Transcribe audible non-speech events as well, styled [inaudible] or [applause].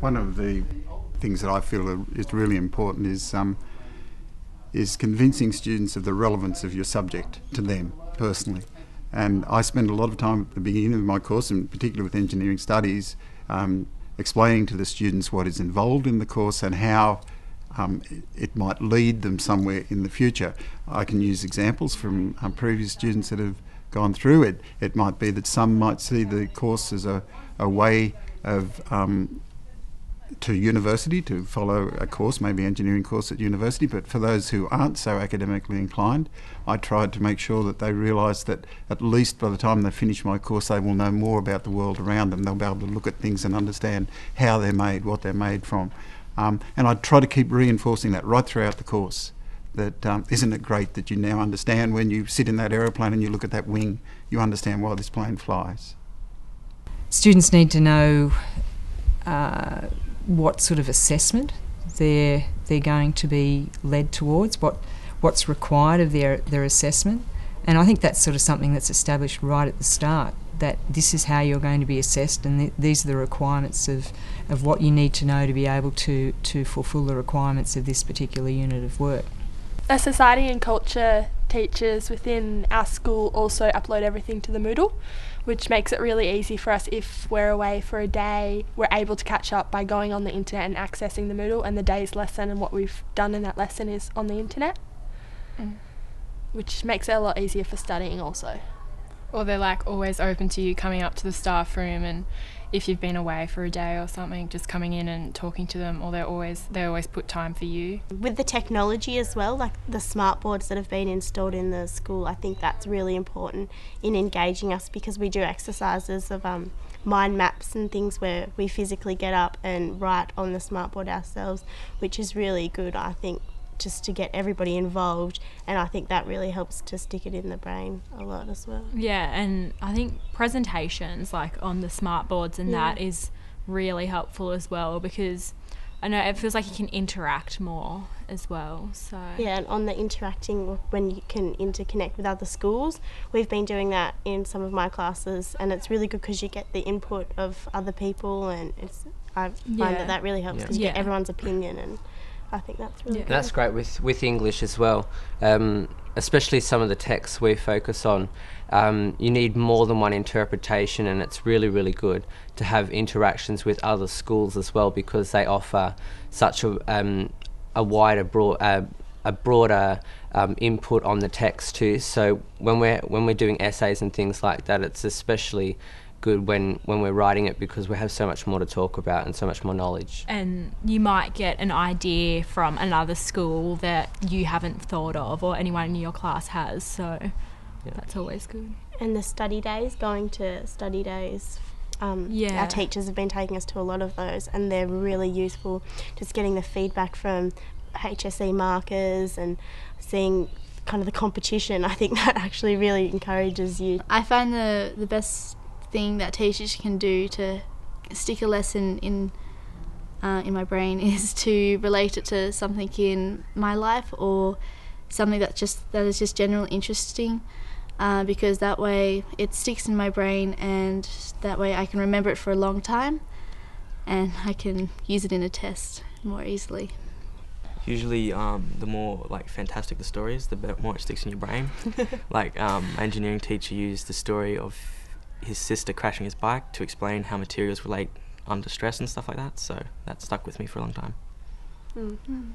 One of the things that I feel is really important is um, is convincing students of the relevance of your subject to them personally. And I spend a lot of time at the beginning of my course, and particularly with engineering studies, um, explaining to the students what is involved in the course and how um, it might lead them somewhere in the future. I can use examples from um, previous students that have gone through it. It might be that some might see the course as a, a way of um, to university to follow a course, maybe engineering course at university. But for those who aren't so academically inclined, I tried to make sure that they realise that at least by the time they finish my course, they will know more about the world around them. They'll be able to look at things and understand how they're made, what they're made from. Um, and I try to keep reinforcing that right throughout the course. That um, not it great that you now understand when you sit in that aeroplane and you look at that wing, you understand why this plane flies. Students need to know uh, what sort of assessment they're they're going to be led towards, what what's required of their their assessment, and I think that's sort of something that's established right at the start. That this is how you're going to be assessed, and th- these are the requirements of, of what you need to know to be able to, to fulfil the requirements of this particular unit of work. A society and culture teachers within our school also upload everything to the Moodle, which makes it really easy for us if we're away for a day, we're able to catch up by going on the internet and accessing the Moodle, and the day's lesson and what we've done in that lesson is on the internet, mm. which makes it a lot easier for studying also. Or they're like always open to you coming up to the staff room and if you've been away for a day or something, just coming in and talking to them, or they're always they always put time for you. With the technology as well, like the smart boards that have been installed in the school, I think that's really important in engaging us because we do exercises of um, mind maps and things where we physically get up and write on the smartboard ourselves, which is really good, I think, just to get everybody involved and I think that really helps to stick it in the brain a lot as well. Yeah, and I think presentations like on the smart boards and yeah. that is really helpful as well because I know it feels like you can interact more as well. So yeah, and on the interacting when you can interconnect with other schools, we've been doing that in some of my classes, and it's really good because you get the input of other people, and it's I find yeah. that that really helps because yeah. you get everyone's opinion and I think that's really yeah. That's great with, with English as well, um, especially some of the texts we focus on. Um, you need more than one interpretation, and it's really, really good to have interactions with other schools as well because they offer such a, um, a wider, broad, uh, a broader um, input on the text too. So when we're when we're doing essays and things like that, it's especially good when when we're writing it because we have so much more to talk about and so much more knowledge. And you might get an idea from another school that you haven't thought of or anyone in your class has. So yeah. that's always good. And the study days, going to study days um, yeah. Our teachers have been taking us to a lot of those, and they're really useful. Just getting the feedback from HSC markers and seeing kind of the competition. I think [laughs] that actually really encourages you. I find the the best thing that teachers can do to stick a lesson in uh, in my brain [laughs] is to relate it to something in my life or something that just that is just generally interesting uh, because that way it sticks in my brain and that way I can remember it for a long time and I can use it in a test more easily. Usually, um, the more like fantastic the story is, the more it sticks in your brain. [laughs] like um, my engineering teacher used the story of his sister crashing his bike to explain how materials relate under stress and stuff like that. So that stuck with me for a long time. Mm.